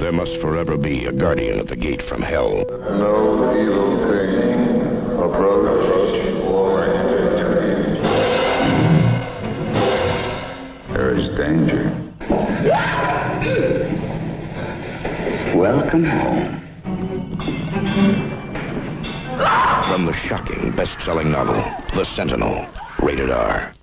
There must forever be a guardian at the gate from hell. No evil thing approach or enter. There is danger. Welcome home. From the shocking best-selling novel, The Sentinel, rated R.